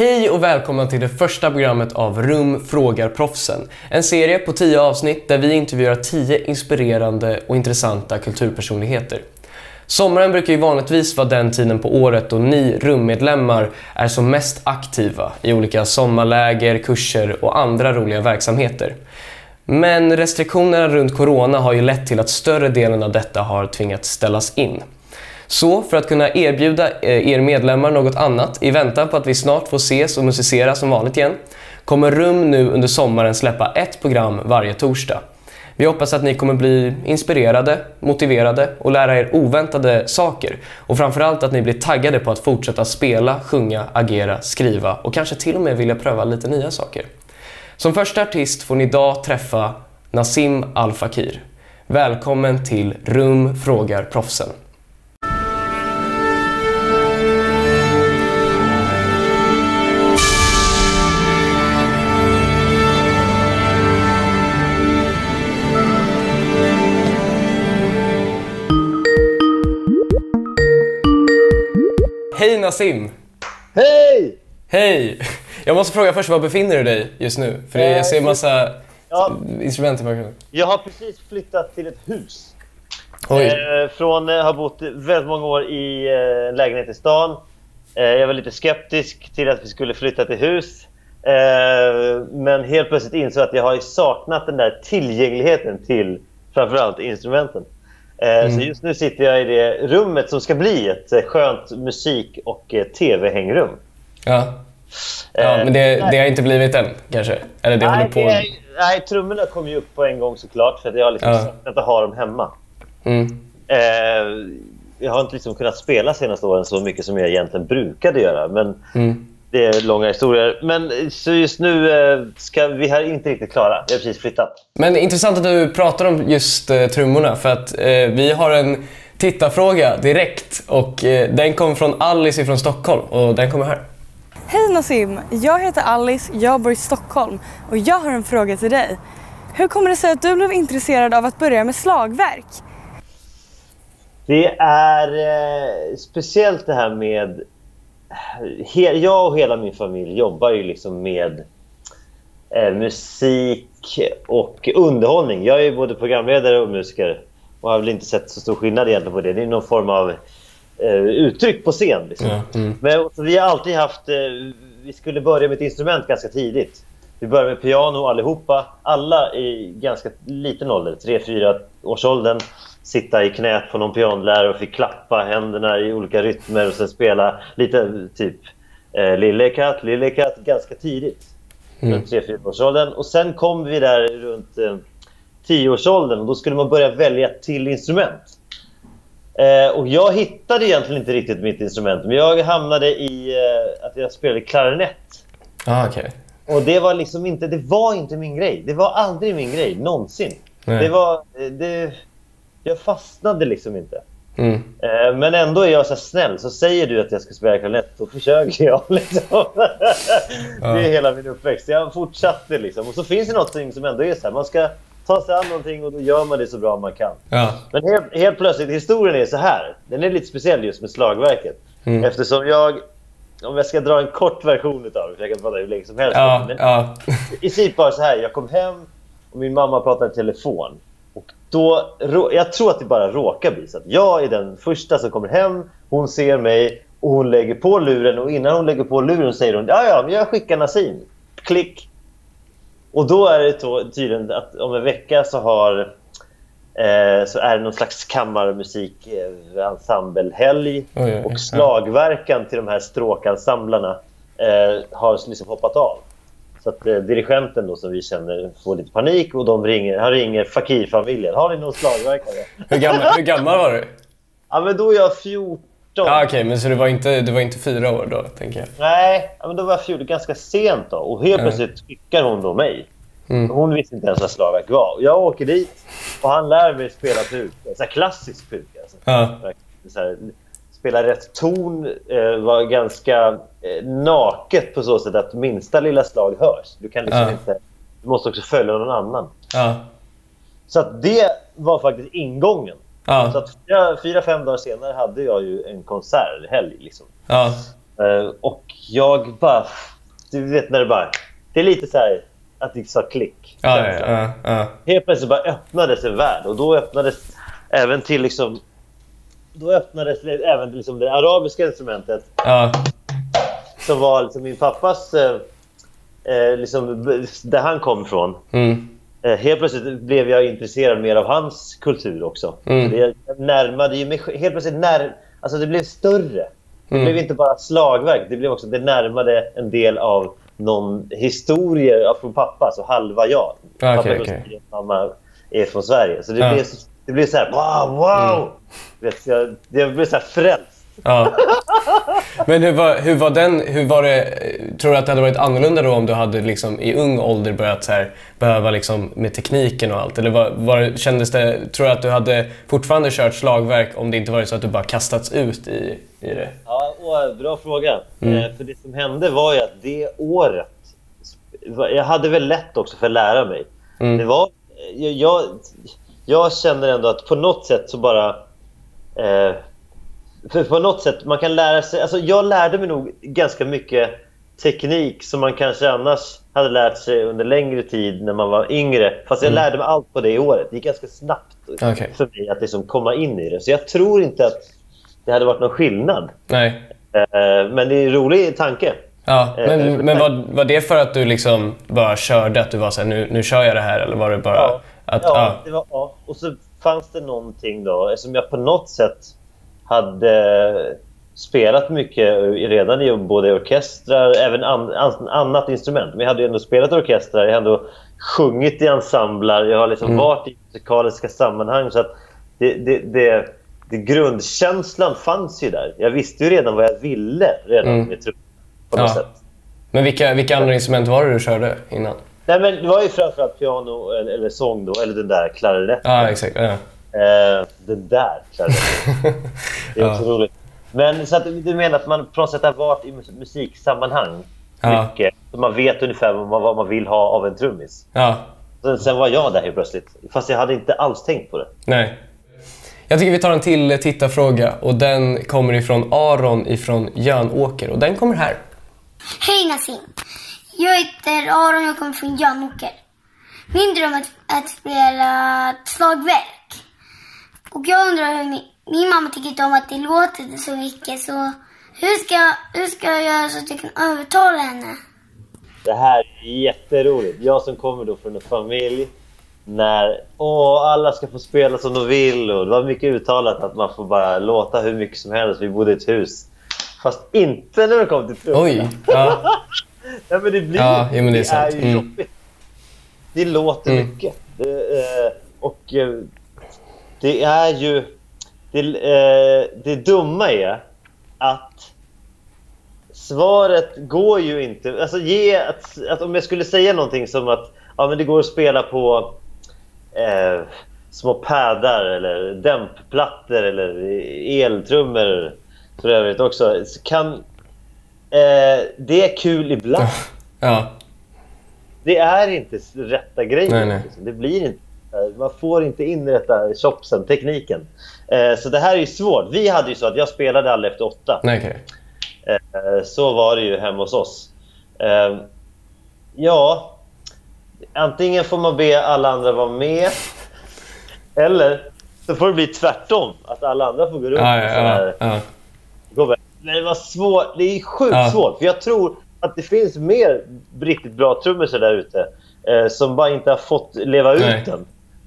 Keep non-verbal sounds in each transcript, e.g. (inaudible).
Hej och välkomna till det första programmet av Rum frågar proffsen. En serie på 10 avsnitt där vi intervjuar 10 inspirerande och intressanta kulturpersonligheter. Sommaren brukar ju vanligtvis vara den tiden på året då ni rummedlemmar är som mest aktiva i olika sommarläger, kurser och andra roliga verksamheter. Men restriktionerna runt corona har ju lett till att större delen av detta har tvingats ställas in. Så för att kunna erbjuda eh, er medlemmar något annat i väntan på att vi snart får ses och musicera som vanligt igen kommer Rum nu under sommaren släppa ett program varje torsdag. Vi hoppas att ni kommer bli inspirerade, motiverade och lära er oväntade saker. Och framförallt att ni blir taggade på att fortsätta spela, sjunga, agera, skriva och kanske till och med vilja pröva lite nya saker. Som första artist får ni idag träffa Nassim Al Fakir. Välkommen till Rum frågar proffsen. Hej Nassim! Hej! Hej! Jag måste fråga först, var befinner du dig just nu? För jag ser massa Ja. instrument i bakgrunden. Jag har precis flyttat till ett hus. Oj. Eh, från eh, har bott väldigt många år i eh, en lägenhet i stan. Eh, jag var lite skeptisk till att vi skulle flytta till hus. Eh, men helt plötsligt insåg jag att jag har saknat den där tillgängligheten till framförallt instrumenten. Eh, Så just nu sitter jag i det rummet som ska bli ett eh, skönt musik och eh, tv-hängrum. Ja. ja, men det, det har inte blivit än kanske? Eller det håller Nej, på? det nej, trummorna kom ju upp på en gång såklart för jag har liksom Ja. saknat att ha dem hemma. Mm. Jag har inte liksom kunnat spela senaste åren så mycket som jag egentligen brukade göra. Men Mm. Det är långa historier. Men eh, så just nu eh, ska vi här inte riktigt klara. Vi har precis flyttat. Men intressant att du pratar om just eh, trummorna för att eh, vi har en tittarfråga direkt och eh, den kom från Alice från Stockholm och den kommer här. Hej Nassim! Jag heter Alice, jag bor i Stockholm och jag har en fråga till dig. Hur kommer det sig att du blev intresserad av att börja med slagverk? Det är eh, speciellt det här med... He, jag och hela min familj jobbar ju liksom med eh, musik och underhållning. Jag är både programledare och musiker och har väl inte sett så stor skillnad egentligen på det. Det är någon form av eh, uttryck på scen. Liksom. Ja, mm. Men vi har alltid haft... Eh, vi skulle börja med ett instrument ganska tidigt. Vi började med piano allihopa. Alla i ganska liten ålder, 3-4 års åldern sitta i knät på någon pianolärare och fick klappa händerna i olika rytmer och sen spela lite typ eh, Lille katt, ganska tidigt. Runt 3-4 års åldern. Och sen kom vi där runt eh, 10-årsåldern och då skulle man börja välja till instrument. Eh, och jag hittade egentligen inte riktigt mitt instrument men jag hamnade i eh, att jag spelade klarinett. Ah, okej. Och det var liksom inte, det var inte min grej. Det var aldrig min grej, någonsin. Nej. Det var, det, jag fastnade liksom inte. Mm. Eh, men ändå är jag så snäll. Så säger du att jag ska spela klarinett, då försöker jag. (laughs) Liksom. Det är hela min uppväxt. Jag fortsatte liksom. Och så finns det något som ändå är så här. Man ska ta sig an någonting och då gör man det så bra man kan. Ja. Men helt, helt plötsligt, historien är så här. Den är lite speciell just med slagverket. Mm. Eftersom jag, om jag ska dra en kort version av det, för jag kan prata hur länge som helst. Ja, men ja. i princip bara så här. Jag kom hem och min mamma pratade i telefon. Då, jag tror att det bara råkar bli så att jag är den första som kommer hem. Hon ser mig och hon lägger på luren. Och innan hon lägger på luren säger hon ja, ja, jag skickar Nassim. Klick. Och då är det tydligen att om en vecka så har eh, så är det någon slags kammarmusik-ensemblehelg. Och slagverkan till de här stråkensemblarna eh, har liksom hoppat av. Så att eh, dirigenten då som vi känner får lite panik och de ringer, han ringer Fakir-familjen. Har ni någon slagverkare? Hur, gammal, hur gammal var du? Ja men då är jag 14. Ah, okej, men så du var, inte, du var inte fyra år då, tänker jag. Nej, ja, men då var jag 14. Ganska sent då. Och helt Ja. plötsligt skickar hon då mig. Mm. Hon visste inte ens vad slagverk var. Jag åker dit och han lär mig spela puka. Så klassisk puka. Alltså. Så här, spela rätt ton eh, var ganska eh, naket på så sätt att minsta lilla slag hörs. Du kan liksom Ja. inte... Du måste också följa någon annan. Ja. Så att det var faktiskt ingången. Så Ja. att fyra, fyra, fem dagar senare hade jag ju en konserthelg. Liksom. Ja. Eh, och jag bara du vet när det bara... Det är lite så här att det sa klick. Ja, ja, ja. Helt plötsligt bara öppnades en värld och då öppnades även till liksom... Då öppnades även liksom det arabiska instrumentet ja. som var liksom min pappas... Eh, eh, liksom, där han kom ifrån. Mm. Eh, helt plötsligt blev jag intresserad mer av hans kultur också. Mm. Det närmade ju mig helt plötsligt när, alltså det blev större. Det Mm. blev inte bara slagverk, det blev också det närmade en del av någon historia från pappa, så halva jag. Ja, pappa okej, är från. Sverige. Så det, Ja. Blev, så, det blev så här, wow, wow! Vet, jag, jag blev så här frälst. Ja. (laughs) Men hur var, hur var den, hur var det, tror du att det hade varit annorlunda då om du hade liksom i ung ålder börjat så här, behöva liksom med tekniken och allt? Eller var, var, kändes det, tror du att du hade fortfarande kört slagverk om det inte varit så att du bara kastats ut i, i det? Ja, och, bra fråga. Mm. Eh, för det som hände var ju att det året... Jag hade väl lätt också för att lära mig. Mm. Det var, jag, jag, jag känner ändå att på något sätt så bara... Eh, på något sätt, man kan lära sig... Alltså jag lärde mig nog ganska mycket teknik som man kanske annars hade lärt sig under längre tid när man var yngre. Fast jag lärde mig allt på det året. Det gick ganska snabbt Okej. för mig att liksom komma in i det. Så jag tror inte att det hade varit någon skillnad. Nej. Eh, Men det är en rolig tanke. Ja, men, Eh, men var, var det för att du liksom bara körde? Att du var såhär, nu, nu kör jag det här? Eller var det bara Ja, att... ja, det var, ja. Och så fanns det någonting då som jag på något sätt hade spelat mycket redan i både orkestrar även an, an, annat instrument. Men jag hade ju ändå spelat orkestrar, jag har ändå sjungit i ensemblar, jag har liksom Mm. varit i musikaliska sammanhang. Så att det, det, det, det, grundkänslan fanns ju där. Jag visste ju redan vad jag ville redan Mm. med truppen på något Ja. sätt. Men vilka, vilka andra instrument var det du körde innan? Nej, men det var ju framförallt piano eller, eller sång då, eller den där klarinetten. Ja, exakt. Ja. Eh, den där klarinetten. (laughs) Det är också roligt. Men så att du menar att man på något sätt har varit i mus- musiksammanhang Ja. mycket. Så man vet ungefär vad man, vad man vill ha av en trummis. ja. Sen, sen var jag där helt plötsligt. Fast jag hade inte alls tänkt på det. Nej. Jag tycker vi tar en till tittarfråga och den kommer ifrån Aron ifrån Jönåker och den kommer här. Hej Nassim! Jag heter Aron och jag kommer från Jönåker. Min dröm är att, spela slagverk. Och jag undrar hur min, min mamma tycker inte om att det låter så mycket. Så hur ska, hur ska jag göra så att jag kan övertala henne? Det här är jätteroligt. Jag som kommer då från en familj när åh, alla ska få spela som de vill. Och det var mycket uttalat att man får bara låta hur mycket som helst. Vi bodde i ett hus. Fast inte när det kom till trummorna. Oj! Ja. (laughs) Ja, men det blir Ja, jo, men det är sant. ju Mm. jobbigt. Det låter Mm. mycket. Det, eh, och eh, det är ju... Det, eh, det dumma är att svaret går ju inte... Alltså ge att, att om jag skulle säga någonting som att ja, men det går att spela på eh, små pädar eller dämpplattor eller eltrummor för övrigt också. Så Kan, eh, det är kul ibland. ja. Det är inte rätta grejen. Nej, nej. liksom. Det blir inte, man får inte inrätta chopsen, tekniken. Eh, så det här är ju svårt. Vi hade ju så att jag spelade aldrig efter åtta. Nej, okej. Eh, så var det ju hemma hos oss. Eh, ja, antingen får man be alla andra vara med (laughs) eller så får det bli tvärtom. Att alla andra får gå runt Ja, ja, ja. Men det var svårt. Det är sjukt Ja. svårt. För jag tror att det finns mer riktigt bra trummisar där ute eh, som bara inte har fått leva Nej. ut den.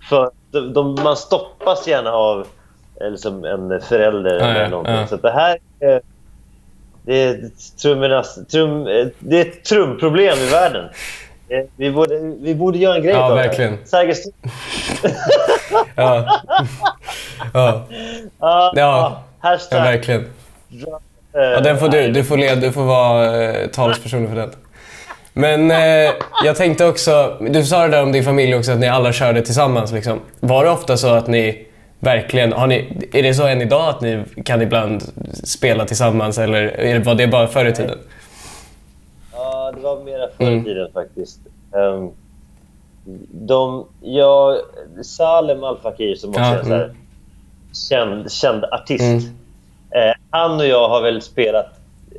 För de, de, man stoppas gärna av eh, liksom en förälder Ja, eller ja, någonting. ja. Så det här eh, det är trummornas, trum, eh, det är ett trumproblem i världen. Eh, Vi borde, vi borde göra en grej Ja, av verkligen. det. Sergels (laughs) (laughs) Ja. Ja. Ah, Ja. ah, hashtag. ja, verkligen. Eh, Ja, den får du. Du får, led, du får vara eh, talesperson för den. Men eh, jag tänkte också, du sa det där om din familj också, att ni alla körde tillsammans. Liksom. Var det ofta så att ni verkligen, har ni, är det så än idag att ni kan ibland spela tillsammans eller är det- var det bara förr i tiden? Ja, det var mera förr Mm. i tiden faktiskt. Um, de, jag, Salem Al Fakir som också Ja, är en mm. känd, känd artist. Mm. Eh, han och jag har väl spelat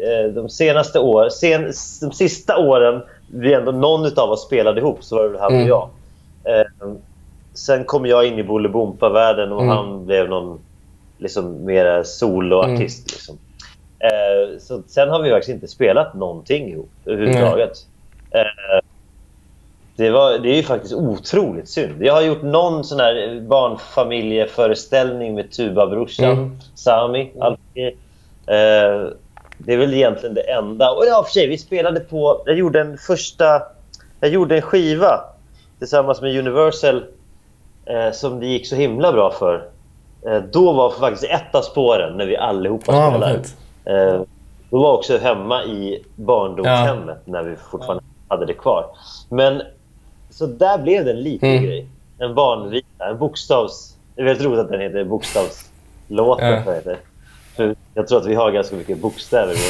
eh, de senaste åren, sen, de sista åren vi ändå någon av oss spelade ihop så var det han och Mm. jag. Eh, sen kom jag in i Bolibompa-världen och Mm. han blev någon liksom mer soloartist. Liksom. Eh, så sen har vi faktiskt inte spelat någonting ihop överhuvudtaget. Eh, det, var, det är ju faktiskt otroligt synd. Jag har gjort någon sån här barnfamiljeföreställning med tubabrorsan Mm. Sami Alfi. Eh, det är väl egentligen det enda. Och ja, för sig, vi spelade på... Jag gjorde en första... Jag gjorde en skiva tillsammans med Universal eh, som det gick så himla bra för. Eh, då var faktiskt ett av spåren när vi allihopa Ja, vad spelade. Eh, då var också hemma i barndomshemmet när vi fortfarande hade det kvar. Men så där blev det en liten Mm. grej. En barnvisa, en bokstavs... Det är väldigt roligt att den heter Bokstavslåten. Ja. För. För jag tror att vi har ganska mycket bokstäver. (laughs)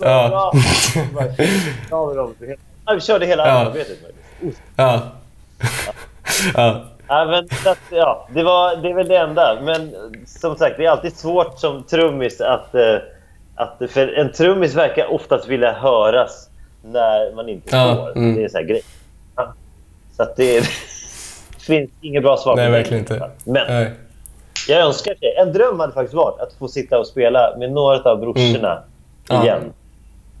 Ja. Ja, men Ja, vi körde hela Ja. arbetet faktiskt. Ja. ja. Ja, men, så att, ja, det, var, det är väl det enda. Men som sagt, det är alltid svårt som trummis att... eh, att för en trummis verkar oftast vilja höras när man inte Ja, står. mm. Det är en sån här grej. Ja. Så att det, det (laughs) finns inget bra svar Nej, verkligen inte. Men Nej. jag önskar det. En dröm hade faktiskt varit att få sitta och spela med några av brorsorna Mm. Igen.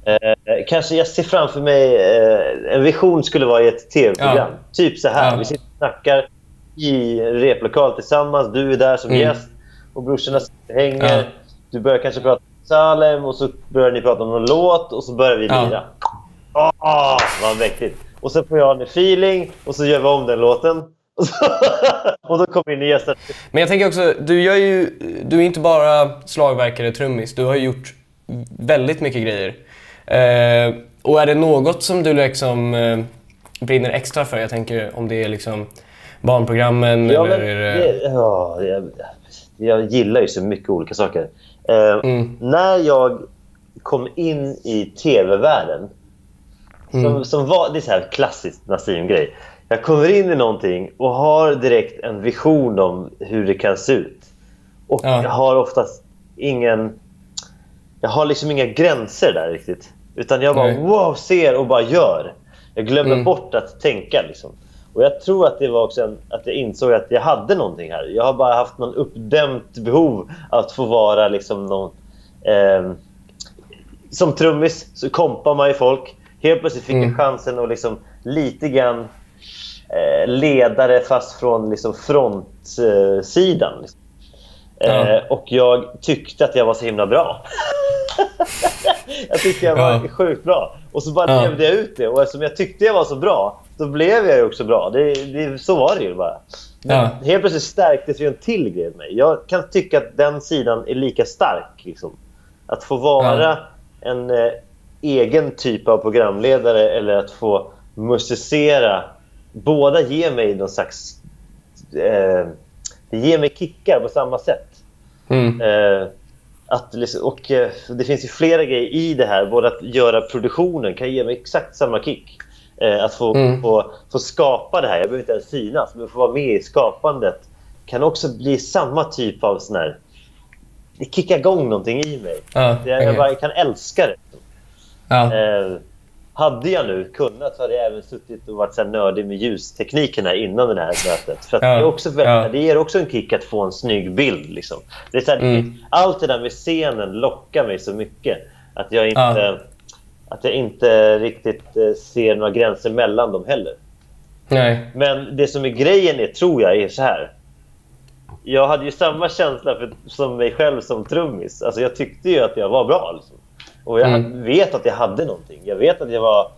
Eh, kanske jag ser framför mig... Eh, en vision skulle vara i ett tv-program. Ja. Typ så här. Vi sitter och snackar i replokal tillsammans. Du är där som Mm. gäst och brorsorna hänger. Du börjar kanske prata om Salem och så börjar ni prata om någon låt och så börjar vi Ja. Åh, vad mäktigt! Och så får jag en feeling och så gör vi om den låten. Och, (laughs) så, och då kommer in en gäst. Men jag tänker också, du gör ju, du är inte bara slagverkare, trummis. Du har gjort väldigt mycket grejer. Eh, och är det något som du liksom eh, brinner extra för? Jag tänker om det är liksom barnprogrammen Ja, eller... det... det, ja, jag, jag gillar ju så mycket olika saker. Eh, Mm. När jag kom in i tv-världen, Mm. som, som var, det är så här klassiskt Nassim-grej. Jag kommer in i någonting och har direkt en vision om hur det kan se ut. Och Ja. jag har oftast ingen... Jag har liksom inga gränser där riktigt. Utan jag bara Nej. wow, ser och bara gör. Jag glömmer Mm. bort att tänka. Liksom. Och Jag tror att det var också en, att jag insåg att jag hade någonting här. Jag har bara haft någon uppdämt behov att få vara liksom någon... ehm, som trummis så kompar man ju folk. Helt plötsligt fick Mm. jag chansen att liksom lite grann eh, ledare fast från liksom frontsidan. liksom. Ja. Eh, och jag tyckte att jag var så himla bra. (laughs) jag tyckte jag var Ja. sjukt bra. Och så bara Ja. levde jag ut det. Och eftersom jag tyckte jag var så bra, då blev jag också bra. Det, det, så var det ju bara. Ja. Helt plötsligt stärktes ju en till grej med mig. Jag kan tycka att den sidan är lika stark. Liksom. Att få vara Ja. en eh, egen typ av programledare eller att få musicera. Båda ger mig någon slags... Eh, det ger mig kickar på samma sätt. Mm. Eh, att liksom, och, eh, det finns ju flera grejer i det här. Både att göra produktionen kan ge mig exakt samma kick. Eh, att få, Mm. få, få skapa det här. Jag behöver inte ens synas, men få vara med i skapandet kan också bli samma typ av sån här... Det kickar igång någonting i mig. Ja, Jag, jag, okej. bara, jag kan älska det. Ja. Eh, hade jag nu kunnat så hade jag även suttit och varit så här nördig med ljusteknikerna innan det här mötet. För Ja, det, är också väldigt, ja. det ger också en kick att få en snygg bild. Liksom. Det är så här, Mm. Allt det där med scenen lockar mig så mycket att jag inte, Ja. att jag inte riktigt eh, ser några gränser mellan dem heller. Nej. Men det som är grejen är, tror jag, är så här. Jag hade ju samma känsla för, som mig själv som trummis. Alltså jag tyckte ju att jag var bra. Liksom. Och jag Mm. vet att jag hade någonting. Jag vet att jag var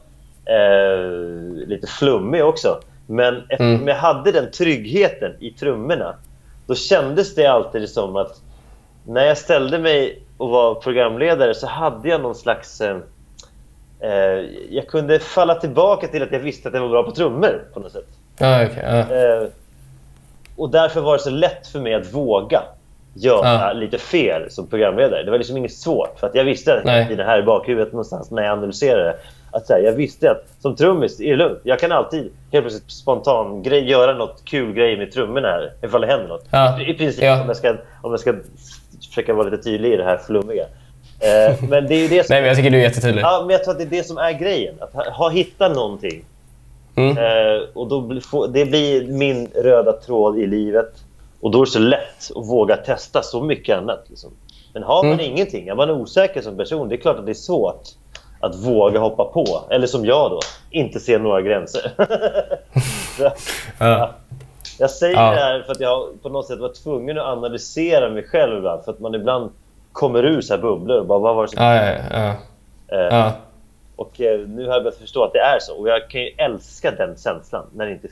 eh, lite flummig också. Men eftersom Mm. jag hade den tryggheten i trummorna då kändes det alltid som att när jag ställde mig och var programledare så hade jag någon slags... Eh, eh, jag kunde falla tillbaka till att jag visste att jag var bra på trummor på något sätt. Ja, okej. ja. Eh, och därför var det så lätt för mig att våga göra Ja. lite fel som programledare. Det var liksom inget svårt. För att jag visste Nej. i det här bakhuvudet någonstans när jag analyserade. Att här, jag visste att som trummis är det lugnt. Jag kan alltid helt plötsligt spontan grej, göra något kul grej med trummorna här. Ifall det händer något. Ja. I princip Ja. om, jag ska, om jag ska försöka vara lite tydlig i det här flummiga. Eh, men det är det som... (laughs) Nej, men jag tycker du är jättetydlig. Ja, men jag tror att det är det som är grejen. Att ha, ha hittat någonting. Mm. Eh, och då det blir min röda tråd i livet. Och då är det så lätt att våga testa så mycket annat. Liksom. Men har man Mm. ingenting, är man osäker som person, det är klart att det är svårt att våga hoppa på. Eller som jag då, inte se några gränser. (laughs) Så, Ja. jag säger Ja. det här för att jag på något sätt var tvungen att analysera mig själv ibland. För att man ibland kommer ur så här bubblor och bara, vad var det som Ja, ja. Eh. Och eh, nu har jag börjat förstå att det är så. Och jag kan ju älska den känslan när jag inte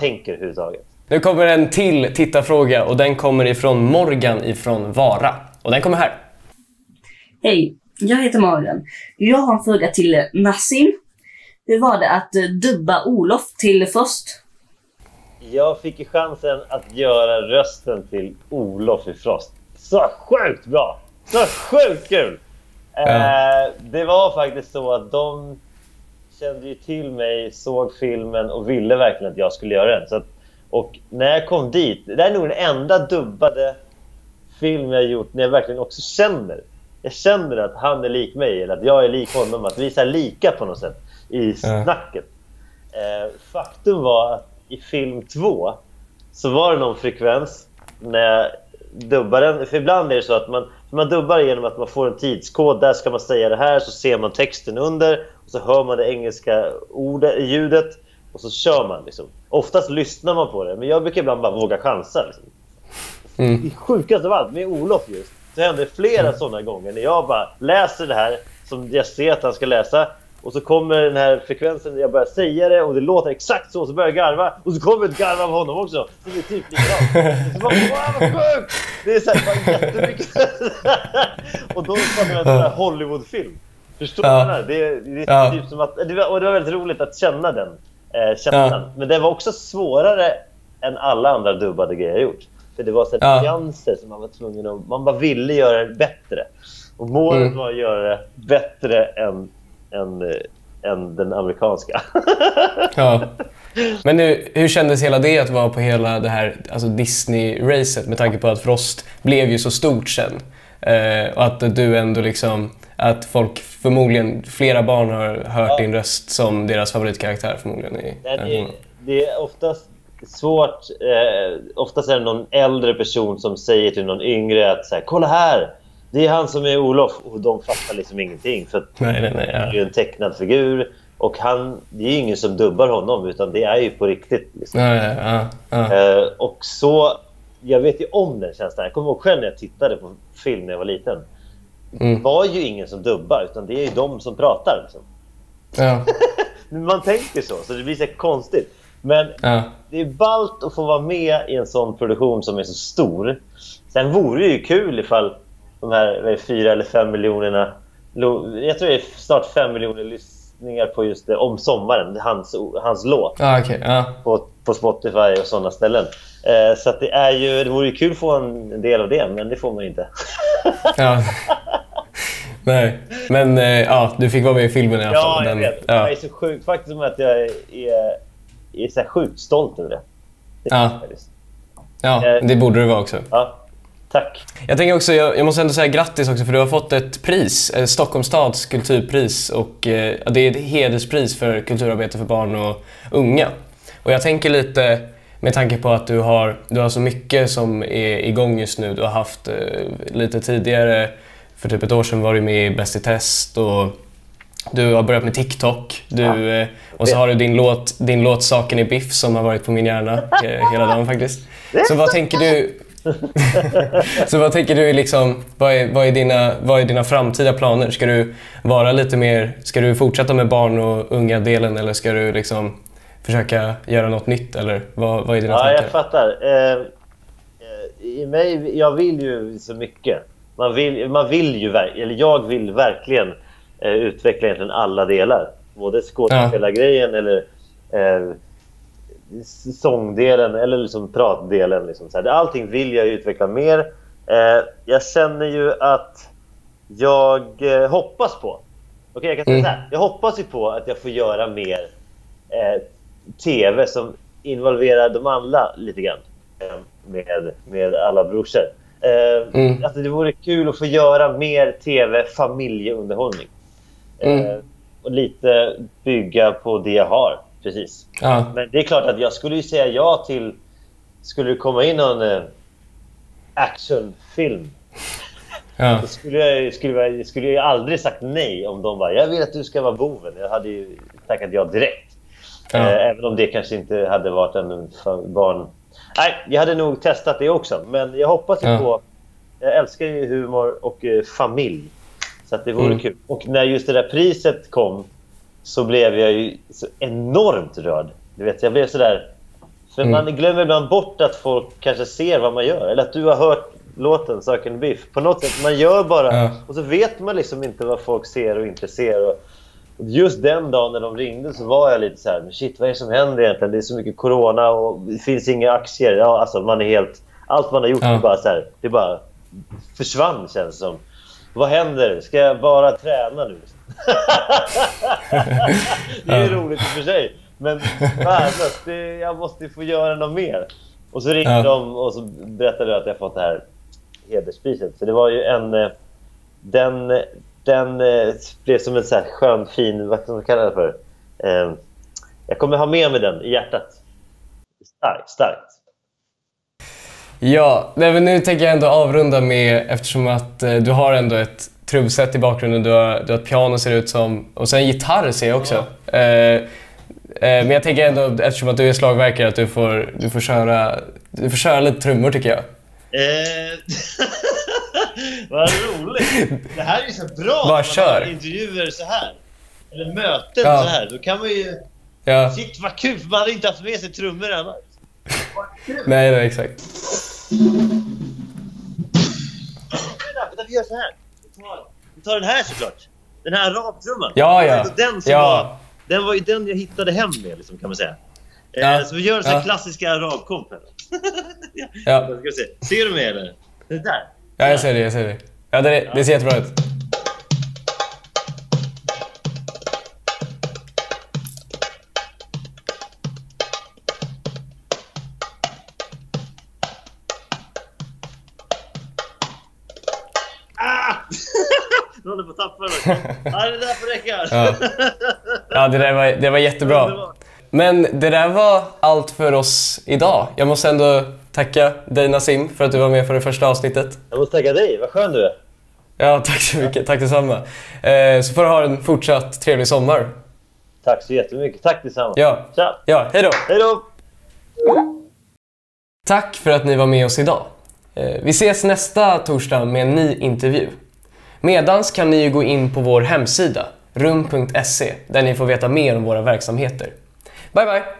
tänker överhuvudtaget. Nu kommer en till tittarfråga och den kommer ifrån Morgan ifrån Vara. Och den kommer här. Hej, jag heter Morgan. Jag har en fråga till Nassim. Hur var det att eh, dubba Olof till Frost? Jag fick ju chansen att göra rösten till Olof i Frost. Så sjukt bra! Så sjukt kul! Ja. Eh, det var faktiskt så att de kände ju till mig, såg filmen och ville verkligen att jag skulle göra den. Så att, och när jag kom dit, det är nog den enda dubbade film jag gjort när jag verkligen också känner. Jag känner att han är lik mig, eller att jag är lik honom. Att vi är så lika på något sätt i snacket. Eh, faktum var att i film två så var det någon frekvens när jag dubbade den. För ibland är det så att man, man dubbar genom att man får en tidskod. Där ska man säga det här, så ser man texten under. Och så hör man det engelska ordet, ljudet och så kör man. Liksom. Oftast lyssnar man på det, men jag brukar ibland bara våga chansa. Liksom. Mm. Det sjukaste av allt, med Olof just, så hände det flera sådana gånger när jag bara läser det här som jag ser att han ska läsa och så kommer den här frekvensen, jag börjar säga det och det låter exakt så, så börjar jag garva och så kommer ett garv av honom också som är typ likadant. (laughs) Så bara, wow vad sjukt! Det är så här, jättemycket (laughs) Och då jag en sån här Hollywoodfilm. Förstår du Ja. Det, det är typ som att, det var, och det var väldigt roligt att känna den eh, känslan. Men det var också svårare än alla andra dubbade grejer jag gjort. För det var så Ja. nyanser som man var tvungen att... Man bara ville göra det bättre. Och målet Mm. var att göra det bättre än, än, eh, än den amerikanska. (laughs) Ja. Men nu, hur kändes hela det att vara på hela det här alltså Disney-racet med tanke på att Frost blev ju så stort sen? Eh, och att du ändå liksom, att folk förmodligen, flera barn har hört din röst som deras favoritkaraktär förmodligen i Nej, det, filmen. det är oftast svårt. Eh, oftast är det någon äldre person som säger till någon yngre att så här, kolla här, det är han som är Olof. Och de fattar liksom ingenting. För att Nej, nej, nej. det är Ja. en tecknad figur. Och han, det är ju ingen som dubbar honom, utan det är ju på riktigt. Liksom. Ja, ja, ja, ja. Eh, och så, jag vet ju om den känslan. Jag kommer ihåg själv när jag tittade på film när jag var liten. Mm. Var ju ingen som dubbar, utan det är ju de som pratar. Liksom. ja, (laughs) Man tänker så, så det blir så konstigt. Men ja. det är ballt att få vara med i en sån produktion som är så stor. Sen vore det ju kul ifall de här fyra eller fem miljonerna... Jag tror det är snart fem miljoner lyssningar på just det, om sommaren, hans, hans låt Ja, okej. Ja. på, på Spotify och sådana ställen. Eh, så det, är ju, det vore ju kul att få en del av det, men det får man inte. ja. (laughs) Nej, men eh, ja, du fick vara med i filmen i alla ja, fall. jag Den- vet. Ja. Jag är så sjukt, faktiskt som att jag är, är, så sjukt stolt över det. det Ja. jag ja, det borde du vara också. ja. Tack. Jag tänker också, jag, jag måste ändå säga grattis också för du har fått ett pris, eh, Stockholms stads kulturpris och eh, det är ett hederspris för kulturarbete för barn och unga. Och jag tänker lite med tanke på att du har, du har så mycket som är igång just nu. Du har haft eh, lite tidigare, för typ ett år sedan var du med i Bäst i test och du har börjat med TikTok. Du, eh, och så har du din låt, din låt Saken är biff som har varit på min hjärna eh, hela dagen faktiskt. Så vad tänker du (laughs) (laughs) så vad tänker du liksom, vad är, vad, är dina, vad är dina framtida planer? Ska du vara lite mer, ska du fortsätta med barn och unga delen eller ska du liksom försöka göra något nytt eller vad, vad är dina Ja, tankar? jag fattar. Eh, eh, i mig, jag vill ju så mycket. Man vill, man vill ju, eller jag vill verkligen eh, utveckla egentligen alla delar. Både skådespelargrejen eller eh, sångdelen eller liksom pratdelen. Liksom. Så här, allting vill jag utveckla mer. Eh, jag känner ju att jag eh, hoppas på... Okej, jag kan säga Mm. så här. Jag hoppas ju på att jag får göra mer eh, tv som involverar de andra lite grann. Eh, med, med alla brorsor. Eh, Mm. alltså, det vore kul att få göra mer tv, familjeunderhållning. Mm. Eh, och lite bygga på det jag har. Precis. Ja. Men det är klart att jag skulle ju säga ja till... Skulle det komma in någon eh, actionfilm Ja. då skulle jag, skulle, jag, skulle jag aldrig sagt nej om de bara “jag vill att du ska vara boven”. Jag hade ju tackat ja direkt. Ja. Eh, även om det kanske inte hade varit en barn... Nej, jag hade nog testat det också. Men jag hoppas ju Ja. på... Jag älskar ju humor och eh, familj. Så det vore Mm. kul. Och när just det där priset kom så blev jag ju så enormt rörd. Du vet, jag blev sådär... För Mm. man glömmer ibland bort att folk kanske ser vad man gör. Eller att du har hört låten Söken Biff. På något sätt, man gör bara... Ja. Och så vet man liksom inte vad folk ser och inte ser. Och just den dagen när de ringde så var jag lite så här, men shit vad är det som händer egentligen? Det är så mycket corona och det finns inga aktier. Ja, alltså man är helt... Allt man har gjort Ja. är bara så här, det bara försvann känns det som. Vad händer? Ska jag bara träna nu? (laughs) det är ju roligt i och för sig. Men värdelöst. Jag måste få göra något mer. Och så ringde Ja. de och så berättade jag att jag fått det här hederspriset. Så det var ju en... eh, Den, den eh, blev som en så här skön, fin... Vad ska man kalla det för? Eh, Jag kommer ha med mig den i hjärtat. Starkt, starkt. Ja, nej, men nu tänker jag ändå avrunda med, eftersom att eh, du har ändå ett trubbset i bakgrunden, du har, du har ett piano ser det ut som, och sen gitarr ser jag också. Eh, eh, men jag tänker ändå, eftersom att du är slagverkare, att du får, du får, köra, du får köra lite trummor tycker jag. (laughs) Eh, vad roligt! Det här är ju så bra Bara man kör. intervjuer så här. Eller möten Ja. så här. Då kan man ju... Ja, Shit vad kul! för Man hade inte haft med sig trummor annars. nej, nej exakt. Vänta, vi gör så här. Vi tar, vi tar den här såklart. Den här arabtrumman. Ja, ja. Den, som Ja. var, den var ju den jag hittade hem med, liksom, kan man säga. Eh, Ja. Så vi gör en sån här Ja. klassiska arabkomp. (laughs) Ja, Ska se. Ser du mig eller? Det där. Ja jag ser det, jag ser det. Ja, det, det ser jättebra ut. Ah! (laughs) Jag håller på att tappa den. Ja, det där får räcka. Ja. Ja, det där var, det var jättebra. Men det där var allt för oss idag. Jag måste ändå tacka dig Nassim för att du var med på det första avsnittet. Jag måste tacka dig. Vad skön du är. Ja, tack så mycket. Tack detsamma. Eh, så får du ha en fortsatt trevlig sommar. Tack så jättemycket. Tack detsamma. Ja, Tja! ja hej då! Hej då! Tack för att ni var med oss idag. Eh, Vi ses nästa torsdag med en ny intervju. Medans kan ni gå in på vår hemsida, rum.se, där ni får veta mer om våra verksamheter. Bye bye!